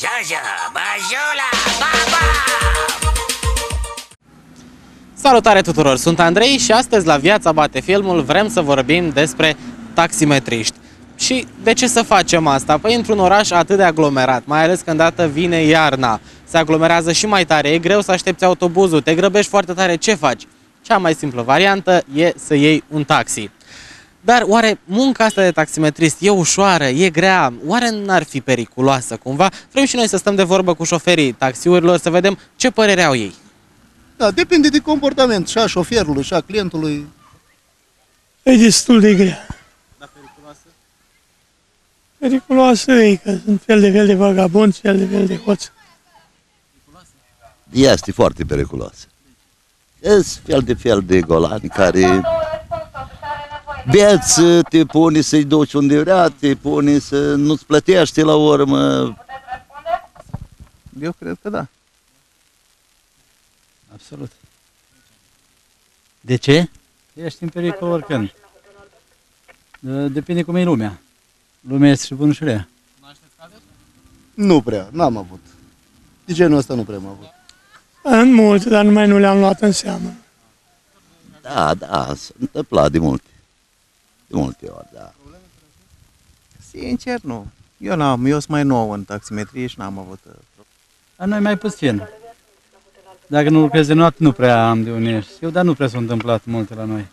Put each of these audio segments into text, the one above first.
Jojo, Bajula, Baba! Salutare tuturor, sunt Andrei și astăzi la Viața Bate Filmul vrem să vorbim despre taximetriști. Și de ce să facem asta? Păi într-un oraș atât de aglomerat, mai ales când dată vine iarna, se aglomerează și mai tare, e greu să aștepți autobuzul, te grăbești foarte tare, ce faci? Cea mai simplă variantă e să iei un taxi. Dar oare munca asta de taximetrist e ușoară, e grea, oare n-ar fi periculoasă cumva? Vrem și noi să stăm de vorbă cu șoferii taxiurilor să vedem ce părere au ei. Da, depinde de comportament și a șoferului și a clientului. E destul de grea. Dar periculoasă? Periculoasă e că sunt fel de fel de vagabonți, fel de fel de hoți. Este foarte periculoasă. Sunt fel de fel de golani care Beți, te pune să-i duci unde vrea, te pune să nu-ți plătește la urmă. Eu cred că da. Absolut. De ce? Ești în pericol oricând. Depinde cum e lumea. Lumea este și bună și rea. Nu prea, n-am avut. De genul ăsta nu prea am avut. În multe, dar numai nu le-am luat în seamă. Da, da, s-a întâmplat de multe. De multe ori, da. Sincer, nu. Eu n-am, eu sunt mai nou în taximetrie și n-am avut... uh, A noi mai puțin. Dacă nu lucrezi de noapte, nu prea am de unde ești. Eu, dar nu prea s-au întâmplat multe la noi.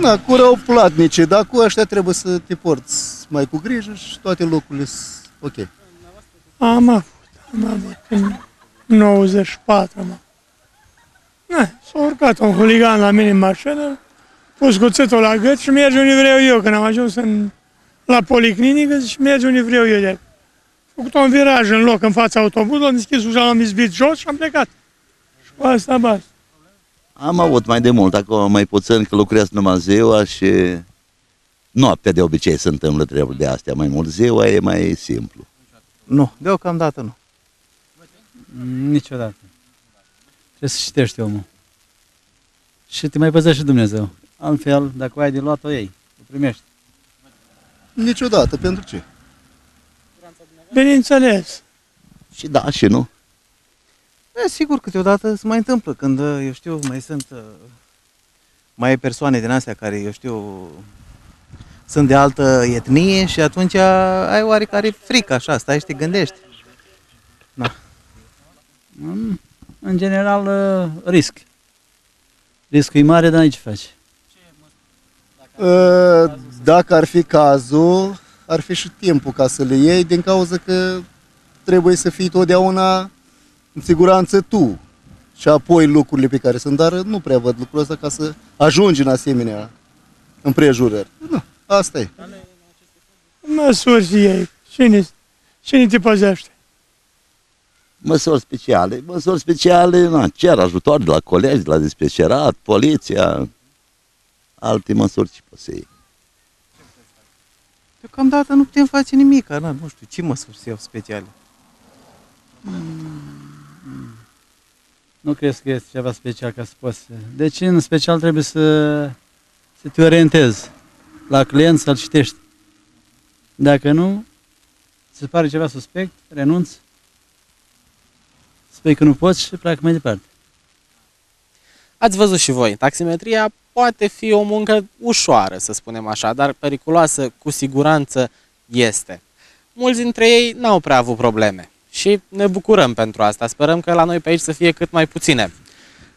Da, cu rău platnice, dar cu ăștia trebuie să te porți mai cu grijă și toate lucrurile sunt ok. Am avut, am avut în 94, mă. Na, s-a urcat un huligan la mine în mașină, pus cuțetul la gât și merge unde vreau eu. Când am ajuns în, la policlinică, și merge unde vreau eu de Am făcut un viraj în loc, în fața autobuzului, am deschis ușa, l-am izbit jos și am plecat. Și cu asta basta. Am avut mai de mult, acum mai puțin că lucrez numai ziua și noaptea de obicei se întâmplă treburi de astea mai mult. Ziua e mai simplu. Nu, deocamdată nu. Niciodată. Trebuie să citești omul. Și te mai păzește și Dumnezeu. Altfel, dacă ai de luat, o iei. O primești. Niciodată, pentru ce? Bineînțeles. Și da, și nu. E, sigur, câteodată se mai întâmplă când, uh, eu știu, mai sunt uh, mai e persoane din astea care, eu știu, sunt de altă etnie și atunci ai oarecare frică, așa, stai și te gândești. Da. În, în general, uh, risc. Riscul e mare, dar nici faci. Uh, Dacă ar fi cazul, ar fi și timpul ca să le iei, din cauza că trebuie să fii totdeauna în siguranță tu și apoi lucrurile pe care sunt, dar nu prea văd lucrul ăsta ca să ajungi în asemenea împrejurări. Nu, asta e. Măsuri ei. Cine, cine te păzește? Măsuri speciale. Măsuri speciale, na, cer ajutor de la colegi, de la dispecerat, poliția, alte măsuri ce poți să iei. Deocamdată nu putem face nimic, na, nu știu, ce măsuri se iau speciale? Nu crezi că este ceva special ca să poți... Deci, în special, trebuie să, să te orientezi la client, să-l citești. Dacă nu, se pare ceva suspect, renunți, spui că nu poți și pleacă mai departe. Ați văzut și voi, taximetria poate fi o muncă ușoară, să spunem așa, dar periculoasă cu siguranță este. Mulți dintre ei n-au prea avut probleme și ne bucurăm pentru asta. Sperăm că la noi pe aici să fie cât mai puține.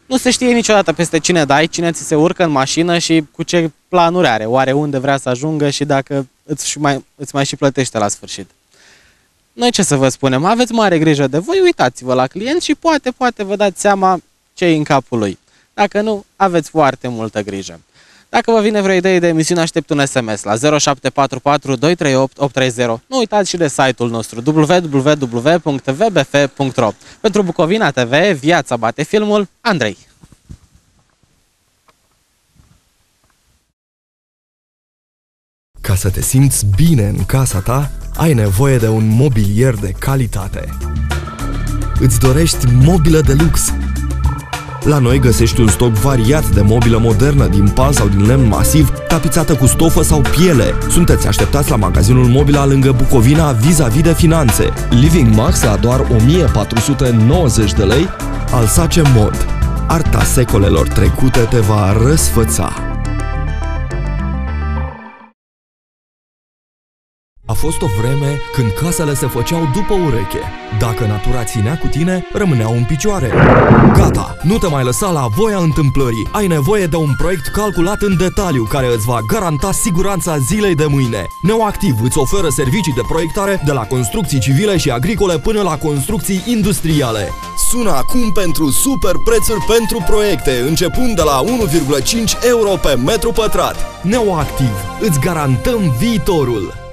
Nu se știe niciodată peste cine dai, cine ți se urcă în mașină și cu ce planuri are, oare unde vrea să ajungă și dacă îți, și mai, îți mai și plătește la sfârșit. Noi ce să vă spunem, aveți mare grijă de voi, uitați-vă la client și poate, poate vă dați seama ce e în capul lui. Dacă nu, aveți foarte multă grijă. Dacă vă vine vreo idee de emisiune, aștept un SMS la 0744 238 830. Nu uitați și de site-ul nostru www.vbf.ro Pentru Bucovina TV, viața bate filmul, Andrei. Ca să te simți bine în casa ta, ai nevoie de un mobilier de calitate. Îți dorești mobilă de lux, La noi găsești un stoc variat de mobilă modernă din pal sau din lemn masiv, tapizată cu stofă sau piele. Sunteți așteptați la magazinul Mobila lângă Bucovina vis-a-vis de finanțe. Living Max la doar 1490 de lei, Alsace Mod. Arta secolelor trecute te va răsfăța. A fost o vreme când casele se făceau după ureche. Dacă natura ținea cu tine, rămâneau în picioare. Gata, nu te mai lăsa la voia întâmplării. Ai nevoie de un proiect calculat în detaliu care îți va garanta siguranța zilei de mâine. Neoactiv îți oferă servicii de proiectare de la construcții civile și agricole până la construcții industriale. Sună acum pentru super prețuri pentru proiecte, începând de la 1,5 euro pe metru pătrat. Neoactiv, îți garantăm viitorul!